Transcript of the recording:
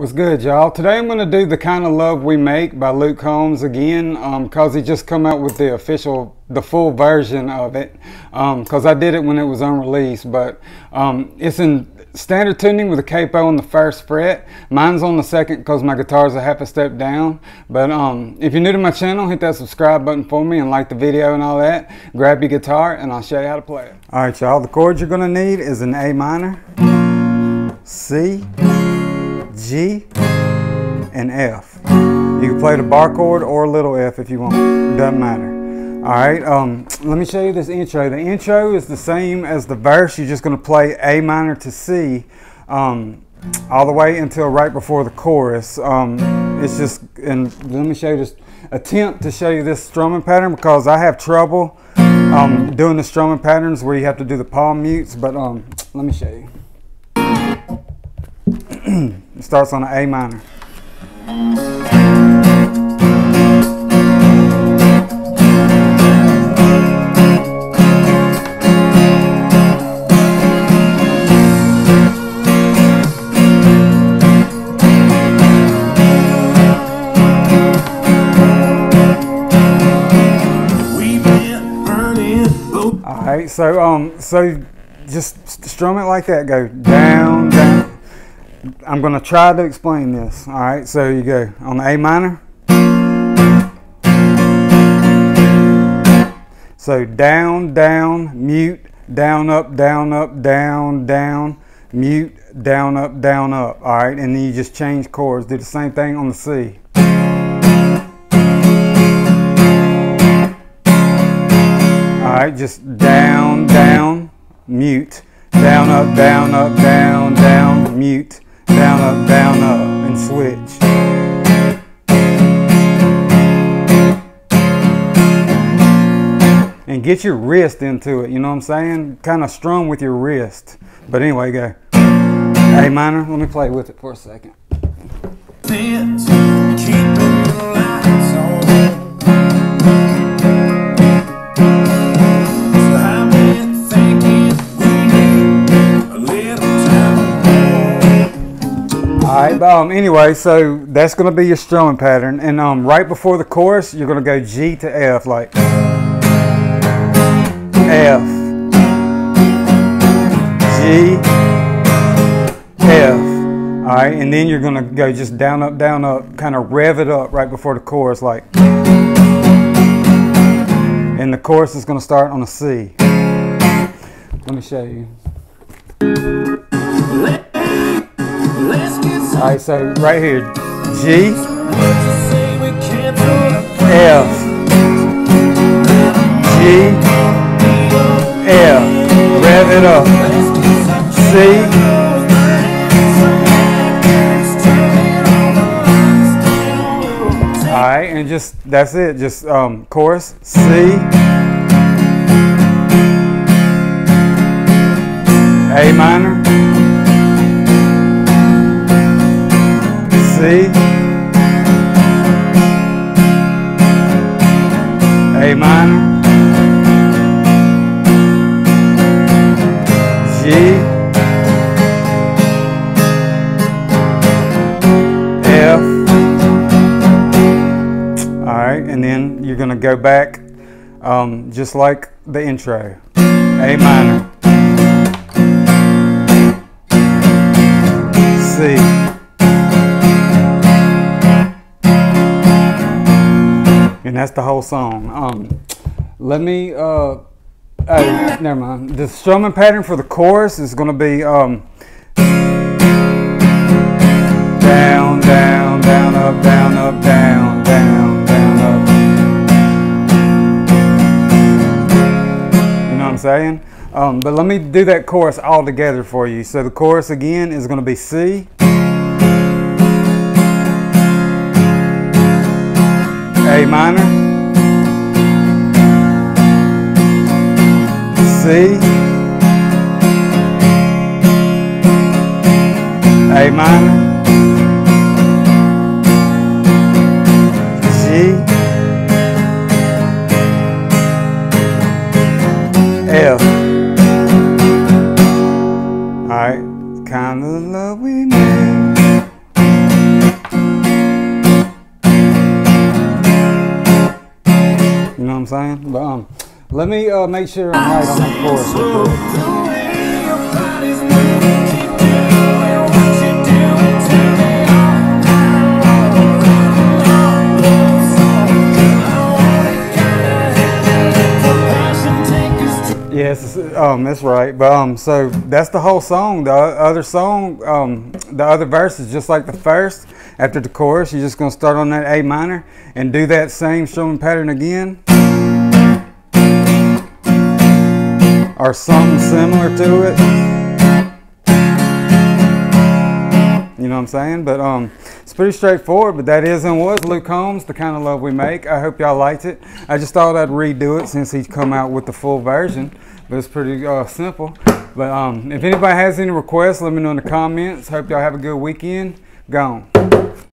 What's good, y'all? Today I'm going to do The Kind of Love We Make by Luke Combs again because um, he just come out with the official, the full version of it because um, I did it when it was unreleased. But um, it's in standard tuning with a capo on the first fret. Mine's on the second because my guitar's a half a step down. But um, if you're new to my channel, hit that subscribe button for me and like the video and all that. Grab your guitar and I'll show you how to play it. All right, y'all. The chords you're going to need is an A minor, C, G, and F. You can play the bar chord or little f if you want. Doesn't matter. All right, um, let me show you this intro. The intro is the same as the verse. You're just going to play A minor to C um, all the way until right before the chorus. Um, it's just, and let me show you this, attempt to show you this strumming pattern because I have trouble um, doing the strumming patterns where you have to do the palm mutes, but um, let me show you. it starts on an A minor. All right, so um, so just strum it like that. Go down, down. I'm going to try to explain this. All right, so you go on the A minor. So down, down, mute, down, up, down, up, down, down, mute, down, up, down, up. All right, and then you just change chords. Do the same thing on the C. All right, just down, down, mute, down, up, down, up, down, down, mute down, up, down, up, and switch. And get your wrist into it, you know what I'm saying? Kind of strum with your wrist. But anyway, go. A minor, let me play with it for a second. Right, um, anyway, so that's going to be your strumming pattern. And um, right before the chorus, you're going to go G to F, like F, G, F. All right, and then you're going to go just down, up, down, up, kind of rev it up right before the chorus, like. And the chorus is going to start on a C. Let me show you. All right, so right here, G, F, G, F, rev it up, C, All right, and just that's it. Just um, chorus C, A minor. G, F. All right, and then you're going to go back um, just like the intro. A minor. That's the whole song. Um, let me. Uh, never mind. The strumming pattern for the chorus is going to be um, down, down, down, up, down, up, down, down, down, up. You know what I'm saying? Um, but let me do that chorus all together for you. So the chorus again is going to be C. A minor, C, A minor, Saying, but um, let me uh, make sure I'm right on the chorus. Yes, um, that's right. But um, so that's the whole song. The other song, um, the other verse is just like the first. After the chorus, you're just gonna start on that A minor and do that same strumming pattern again, or something similar to it. You know what I'm saying? But um, it's pretty straightforward. But that is and was Luke Combs, the kind of love we make. I hope y'all liked it. I just thought I'd redo it since he's come out with the full version. But it's pretty uh, simple. But um, if anybody has any requests, let me know in the comments. Hope y'all have a good weekend. Gone.